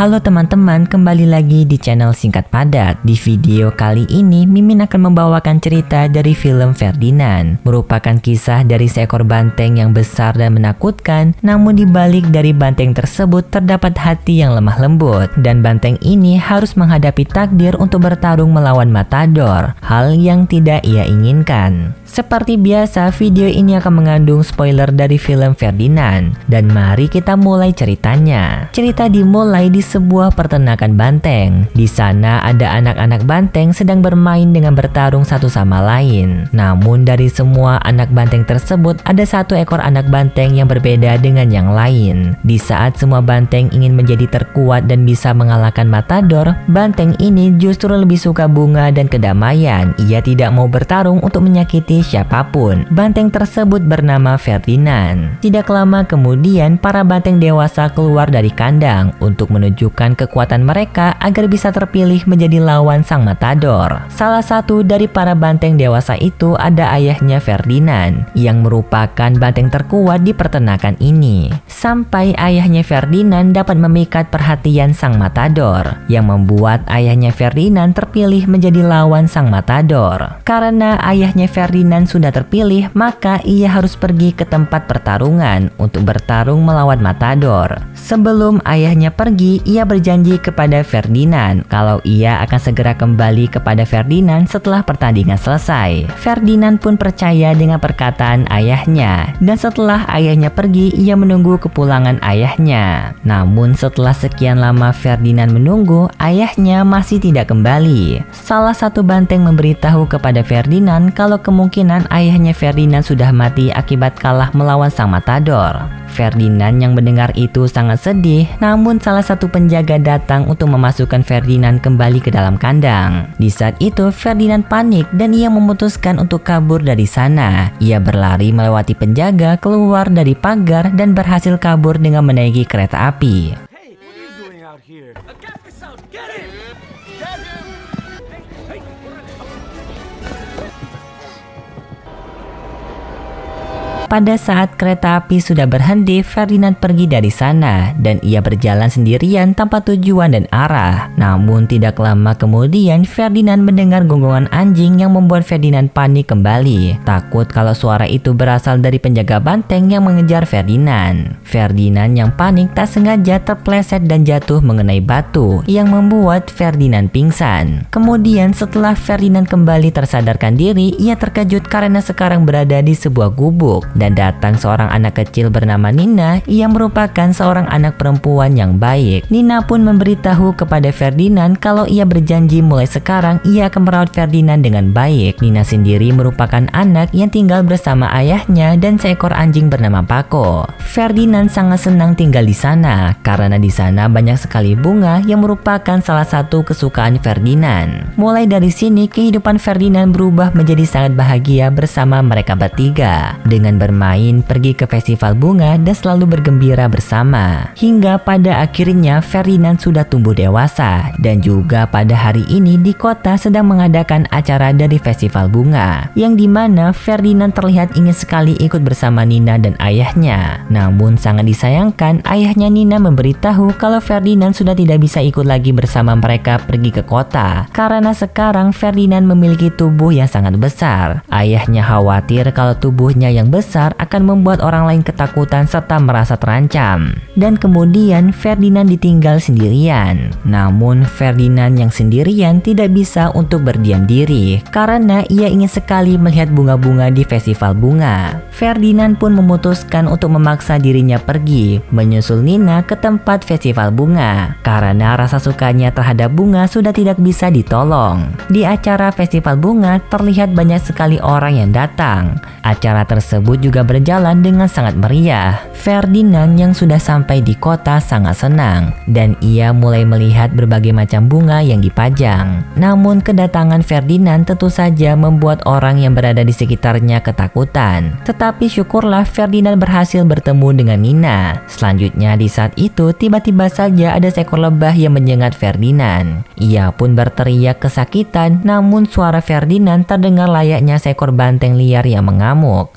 Halo teman-teman, kembali lagi di channel Singkat Padat. Di video kali ini, Mimin akan membawakan cerita dari film Ferdinand. Merupakan kisah dari seekor banteng yang besar dan menakutkan, namun di balik dari banteng tersebut terdapat hati yang lemah lembut. Dan banteng ini harus menghadapi takdir untuk bertarung melawan Matador, hal yang tidak ia inginkan. Seperti biasa, video ini akan mengandung spoiler dari film Ferdinand. Dan mari kita mulai ceritanya. Cerita dimulai di sebuah peternakan banteng. Di sana ada anak-anak banteng sedang bermain dengan bertarung satu sama lain. Namun dari semua anak banteng tersebut, ada satu ekor anak banteng yang berbeda dengan yang lain. Di saat semua banteng ingin menjadi terkuat dan bisa mengalahkan Matador, banteng ini justru lebih suka bunga dan kedamaian. Ia tidak mau bertarung untuk menyakiti siapa pun. Banteng tersebut bernama Ferdinand. Tidak lama kemudian, para banteng dewasa keluar dari kandang untuk menunjukkan kekuatan mereka agar bisa terpilih menjadi lawan sang matador. Salah satu dari para banteng dewasa itu ada ayahnya Ferdinand, yang merupakan banteng terkuat di peternakan ini. Sampai ayahnya Ferdinand dapat memikat perhatian sang matador, yang membuat ayahnya Ferdinand terpilih menjadi lawan sang matador. Karena ayahnya Ferdinand Ferdinand sudah terpilih, maka ia harus pergi ke tempat pertarungan untuk bertarung melawan Matador. Sebelum ayahnya pergi, ia berjanji kepada Ferdinand kalau ia akan segera kembali kepada Ferdinand setelah pertandingan selesai. Ferdinand pun percaya dengan perkataan ayahnya, dan setelah ayahnya pergi, ia menunggu kepulangan ayahnya. Namun setelah sekian lama Ferdinand menunggu, ayahnya masih tidak kembali. Salah satu banteng memberitahu kepada Ferdinand kalau kemungkinan kemungkinan ayahnya Ferdinand sudah mati akibat kalah melawan sang matador. Ferdinand yang mendengar itu sangat sedih, namun salah satu penjaga datang untuk memasukkan Ferdinand kembali ke dalam kandang. Di saat itu, Ferdinand panik dan ia memutuskan untuk kabur dari sana. Ia berlari melewati penjaga, keluar dari pagar, dan berhasil kabur dengan menaiki kereta api. Pada saat kereta api sudah berhenti, Ferdinand pergi dari sana dan ia berjalan sendirian tanpa tujuan dan arah. Namun tidak lama kemudian, Ferdinand mendengar gonggongan anjing yang membuat Ferdinand panik kembali. Takut kalau suara itu berasal dari penjaga banteng yang mengejar Ferdinand. Ferdinand yang panik tak sengaja terpleset dan jatuh mengenai batu yang membuat Ferdinand pingsan. Kemudian setelah Ferdinand kembali tersadarkan diri, ia terkejut karena sekarang berada di sebuah gubuk dan datang seorang anak kecil bernama Nina yang merupakan seorang anak perempuan yang baik. Nina pun memberitahu kepada Ferdinand kalau ia berjanji mulai sekarang ia akan merawat Ferdinand dengan baik. Nina sendiri merupakan anak yang tinggal bersama ayahnya dan seekor anjing bernama Paco. Ferdinand sangat senang tinggal di sana karena di sana banyak sekali bunga yang merupakan salah satu kesukaan Ferdinand. Mulai dari sini kehidupan Ferdinand berubah menjadi sangat bahagia bersama mereka bertiga dengan ber bermain, pergi ke festival bunga, dan selalu bergembira bersama. Hingga pada akhirnya Ferdinand sudah tumbuh dewasa dan juga pada hari ini di kota sedang mengadakan acara dari festival bunga yang di mana Ferdinand terlihat ingin sekali ikut bersama Nina dan ayahnya. Namun sangat disayangkan ayahnya Nina memberitahu kalau Ferdinand sudah tidak bisa ikut lagi bersama mereka pergi ke kota karena sekarang Ferdinand memiliki tubuh yang sangat besar. Ayahnya khawatir kalau tubuhnya yang besar besar akan membuat orang lain ketakutan serta merasa terancam. Dan kemudian Ferdinand ditinggal sendirian. Namun Ferdinand yang sendirian tidak bisa untuk berdiam diri karena ia ingin sekali melihat bunga-bunga di festival bunga. Ferdinand pun memutuskan untuk memaksa dirinya pergi menyusul Nina ke tempat festival bunga karena rasa sukanya terhadap bunga sudah tidak bisa ditolong. Di acara festival bunga terlihat banyak sekali orang yang datang. Acara tersebut juga juga berjalan dengan sangat meriah. Ferdinand yang sudah sampai di kota sangat senang dan ia mulai melihat berbagai macam bunga yang dipajang. Namun kedatangan Ferdinand tentu saja membuat orang yang berada di sekitarnya ketakutan. Tetapi syukurlah Ferdinand berhasil bertemu dengan Nina. Selanjutnya di saat itu tiba-tiba saja ada seekor lebah yang menyengat Ferdinand. Ia pun berteriak kesakitan namun suara Ferdinand terdengar layaknya seekor banteng liar yang mengamuk.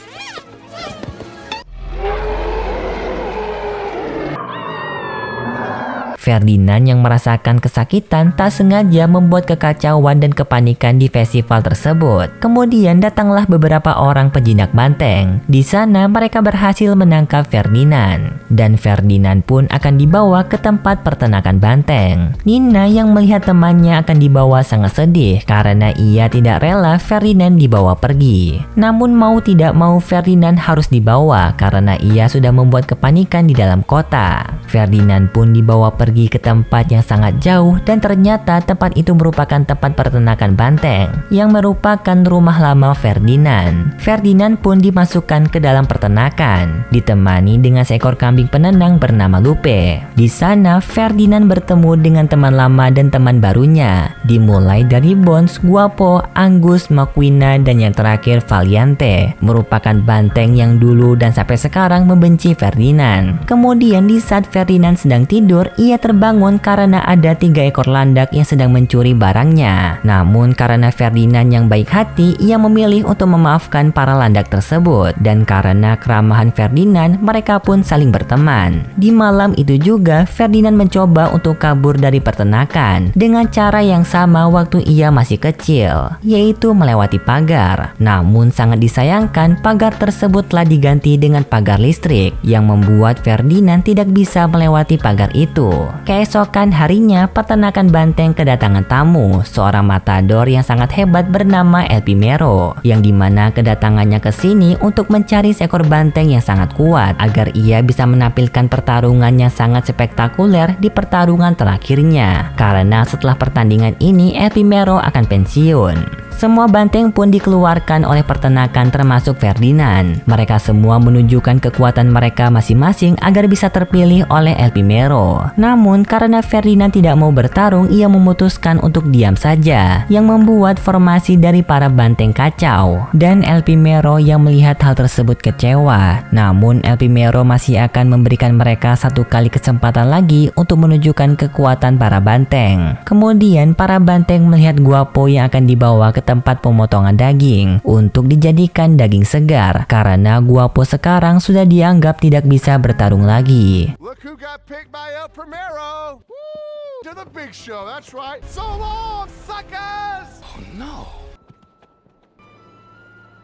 Ferdinand yang merasakan kesakitan tak sengaja membuat kekacauan dan kepanikan di festival tersebut. Kemudian datanglah beberapa orang penjinak banteng. Di sana mereka berhasil menangkap Ferdinand. Dan Ferdinand pun akan dibawa ke tempat pertenakan banteng. Nina yang melihat temannya akan dibawa sangat sedih karena ia tidak rela Ferdinand dibawa pergi. Namun mau tidak mau Ferdinand harus dibawa karena ia sudah membuat kepanikan di dalam kota. Ferdinand pun dibawa pergi ke tempat yang sangat jauh dan ternyata tempat itu merupakan tempat pertenakan banteng yang merupakan rumah lama Ferdinand. Ferdinand pun dimasukkan ke dalam peternakan, ditemani dengan seekor kambing penenang bernama Lupe. Di sana Ferdinand bertemu dengan teman lama dan teman barunya, dimulai dari Bones, Guapo, Angus, Maquina, dan yang terakhir Valiante, merupakan banteng yang dulu dan sampai sekarang membenci Ferdinand. Kemudian di saat Ferdinand sedang tidur, ia terbangun karena ada tiga ekor landak yang sedang mencuri barangnya. Namun karena Ferdinand yang baik hati, ia memilih untuk memaafkan para landak tersebut. Dan karena keramahan Ferdinand, mereka pun saling berteman. Di malam itu juga, Ferdinand mencoba untuk kabur dari peternakan dengan cara yang sama waktu ia masih kecil, yaitu melewati pagar. Namun sangat disayangkan, pagar tersebut telah diganti dengan pagar listrik yang membuat Ferdinand tidak bisa melewati pagar itu. Keesokan harinya, peternakan banteng kedatangan tamu, seorang matador yang sangat hebat bernama El Pimero, yang di mana kedatangannya ke sini untuk mencari seekor banteng yang sangat kuat agar ia bisa menampilkan pertarungan yang sangat spektakuler di pertarungan terakhirnya. Karena setelah pertandingan ini, El Pimero akan pensiun. Semua banteng pun dikeluarkan oleh peternakan termasuk Ferdinand. Mereka semua menunjukkan kekuatan mereka masing-masing agar bisa terpilih oleh El Pimero. Namun karena Ferdinand tidak mau bertarung, ia memutuskan untuk diam saja, yang membuat formasi dari para banteng kacau. Dan El Pimero yang melihat hal tersebut kecewa. Namun El Pimero masih akan memberikan mereka satu kali kesempatan lagi untuk menunjukkan kekuatan para banteng. Kemudian para banteng melihat Guapo yang akan dibawa ke tempat pemotongan daging untuk dijadikan daging segar karena Guapo sekarang sudah dianggap tidak bisa bertarung lagi. Look who got picked by El Primero. Woo! To the big show, that's right. So long, suckers! Oh no.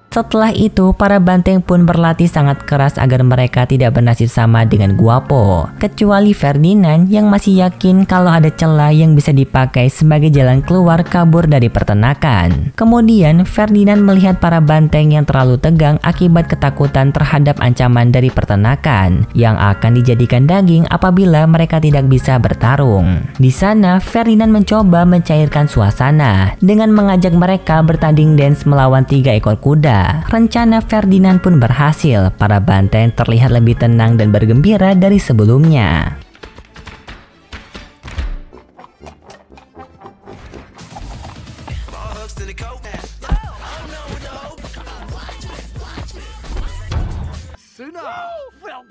Setelah itu, para banteng pun berlatih sangat keras agar mereka tidak bernasib sama dengan Guapo. Kecuali Ferdinand yang masih yakin kalau ada celah yang bisa dipakai sebagai jalan keluar kabur dari peternakan. Kemudian, Ferdinand melihat para banteng yang terlalu tegang akibat ketakutan terhadap ancaman dari peternakan yang akan dijadikan daging apabila mereka tidak bisa bertarung. Di sana, Ferdinand mencoba mencairkan suasana dengan mengajak mereka bertanding dance melawan tiga ekor kuda rencana Ferdinand pun berhasil. Para banteng terlihat lebih tenang dan bergembira dari sebelumnya.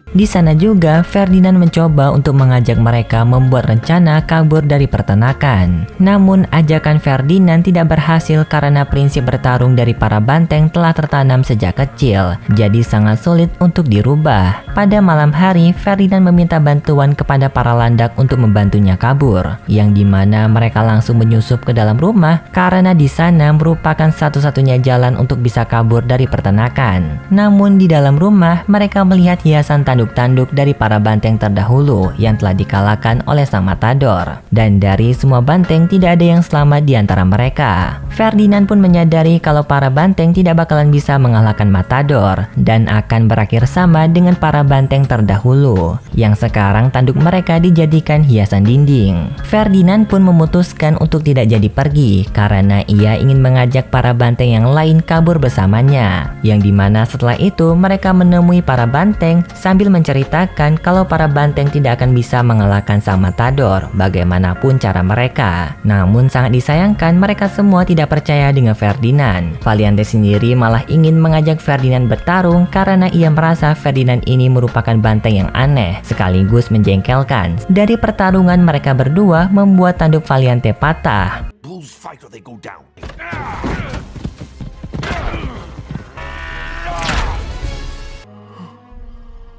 Di sana juga, Ferdinand mencoba untuk mengajak mereka membuat rencana kabur dari peternakan. Namun, ajakan Ferdinand tidak berhasil karena prinsip bertarung dari para banteng telah tertanam sejak kecil, jadi sangat sulit untuk dirubah. Pada malam hari, Ferdinand meminta bantuan kepada para landak untuk membantunya kabur, yang di mana mereka langsung menyusup ke dalam rumah karena di sana merupakan satu-satunya jalan untuk bisa kabur dari peternakan. Namun di dalam rumah, melihat hiasan tanduk-tanduk dari para banteng terdahulu yang telah dikalahkan oleh sang matador. Dan dari semua banteng tidak ada yang selamat di antara mereka. Ferdinand pun menyadari kalau para banteng tidak bakalan bisa mengalahkan matador dan akan berakhir sama dengan para banteng terdahulu yang sekarang tanduk mereka dijadikan hiasan dinding. Ferdinand pun memutuskan untuk tidak jadi pergi karena ia ingin mengajak para banteng yang lain kabur bersamanya. Yang di mana setelah itu mereka menemui para banteng sambil menceritakan kalau para banteng tidak akan bisa mengalahkan sang matador bagaimanapun cara mereka. Namun sangat disayangkan mereka semua tidak percaya dengan Ferdinand. Valiante sendiri malah ingin mengajak Ferdinand bertarung karena ia merasa Ferdinand ini merupakan banteng yang aneh sekaligus menjengkelkan. Dari pertarungan mereka berdua membuat tanduk Valiante patah.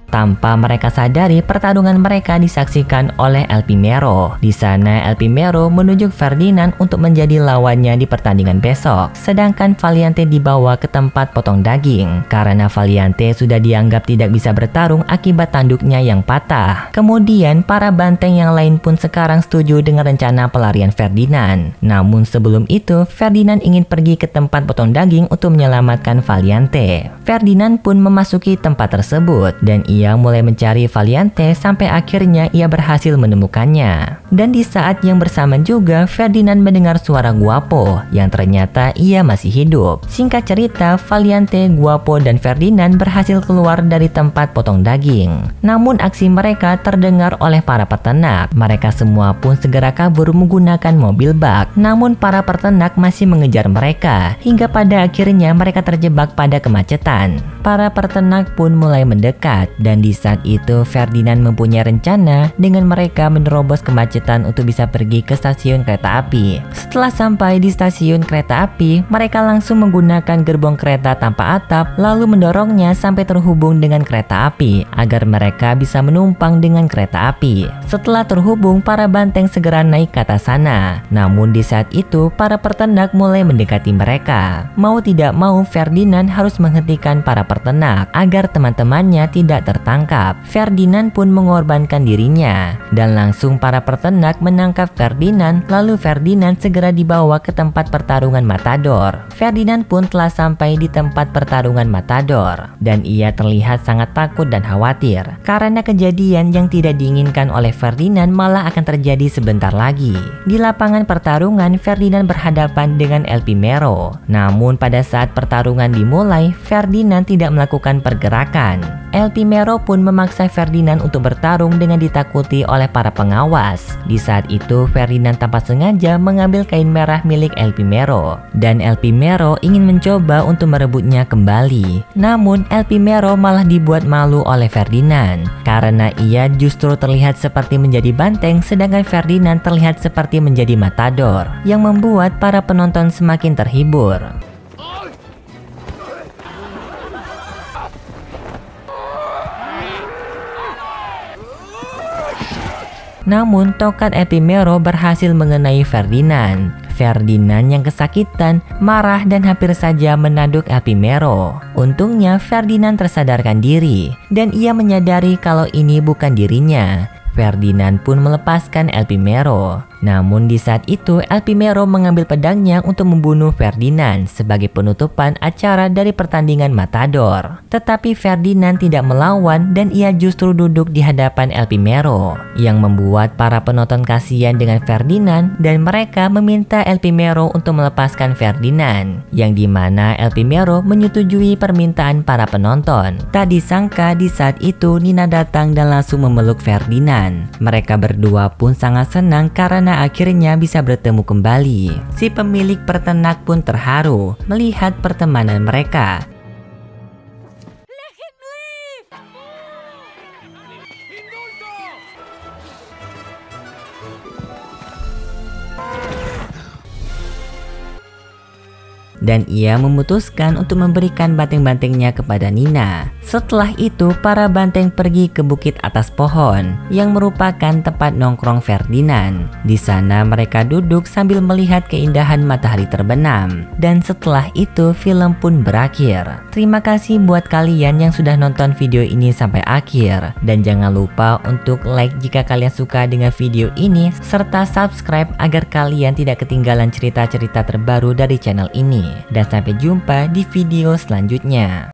Tanpa mereka sadari, pertarungan mereka disaksikan oleh El Primero. Di sana, El Primero menunjuk Ferdinand untuk menjadi lawannya di pertandingan besok. Sedangkan Valiante dibawa ke tempat potong daging karena Valiante sudah dianggap tidak bisa bertarung akibat tanduknya yang patah. Kemudian, para banteng yang lain pun sekarang setuju dengan rencana pelarian Ferdinand. Namun sebelum itu, Ferdinand ingin pergi ke tempat potong daging untuk menyelamatkan Valiante. Ferdinand pun memasuki tempat tersebut dan ia mulai mencari Valiante sampai akhirnya ia berhasil menemukannya. Dan di saat yang bersamaan juga, Ferdinand mendengar suara Guapo yang ternyata ia masih hidup. Singkat cerita, Valiante, Guapo, dan Ferdinand berhasil keluar dari tempat potong daging. Namun aksi mereka terdengar oleh para peternak. Mereka semua pun segera kabur menggunakan mobil bak. Namun para peternak masih mengejar mereka hingga pada akhirnya mereka terjebak pada kemacetan. Para peternak pun mulai mendekat di saat itu Ferdinand mempunyai rencana dengan mereka menerobos kemacetan untuk bisa pergi ke stasiun kereta api. Setelah sampai di stasiun kereta api, mereka langsung menggunakan gerbong kereta tanpa atap lalu mendorongnya sampai terhubung dengan kereta api agar mereka bisa menumpang dengan kereta api. Setelah terhubung, para banteng segera naik ke atas sana. Namun di saat itu, para peternak mulai mendekati mereka. Mau tidak mau, Ferdinand harus menghentikan para peternak agar teman-temannya tidak tertangkap. Ferdinand pun mengorbankan dirinya dan langsung para peternak menangkap Ferdinand lalu Ferdinand segera dibawa ke tempat pertarungan Matador. Ferdinand pun telah sampai di tempat pertarungan Matador dan ia terlihat sangat takut dan khawatir karena kejadian yang tidak diinginkan oleh Ferdinand malah akan terjadi sebentar lagi. Di lapangan pertarungan Ferdinand berhadapan dengan El Primero. Namun pada saat pertarungan dimulai, Ferdinand tidak melakukan pergerakan. El Primero pun memaksa Ferdinand untuk bertarung dengan ditakuti oleh para pengawas. Di saat itu, Ferdinand tanpa sengaja mengambil kain merah milik El Primero. Dan El Primero ingin mencoba untuk merebutnya kembali. Namun, El Primero malah dibuat malu oleh Ferdinand. Karena ia justru terlihat seperti menjadi banteng sedangkan Ferdinand terlihat seperti menjadi matador. Yang membuat para penonton semakin terhibur. Namun tongkat Epimero berhasil mengenai Ferdinand. Ferdinand yang kesakitan, marah dan hampir saja menaduk Epimero. Untungnya Ferdinand tersadarkan diri dan ia menyadari kalau ini bukan dirinya. Ferdinand pun melepaskan El Primero. Namun di saat itu El Primero mengambil pedangnya untuk membunuh Ferdinand sebagai penutupan acara dari pertandingan Matador. Tetapi Ferdinand tidak melawan dan ia justru duduk di hadapan El Primero yang membuat para penonton kasihan dengan Ferdinand dan mereka meminta El Primero untuk melepaskan Ferdinand yang di mana El Primero menyetujui permintaan para penonton. Tak disangka di saat itu Nina datang dan langsung memeluk Ferdinand. Mereka berdua pun sangat senang karena akhirnya bisa bertemu kembali. Si pemilik peternak pun terharu melihat pertemanan mereka dan ia memutuskan untuk memberikan banteng-bantengnya kepada Nina. Setelah itu, para banteng pergi ke bukit atas pohon yang merupakan tempat nongkrong Ferdinand. Di sana mereka duduk sambil melihat keindahan matahari terbenam. Dan setelah itu, film pun berakhir. Terima kasih buat kalian yang sudah nonton video ini sampai akhir. Dan jangan lupa untuk like jika kalian suka dengan video ini, serta subscribe agar kalian tidak ketinggalan cerita-cerita terbaru dari channel ini dan sampai jumpa di video selanjutnya.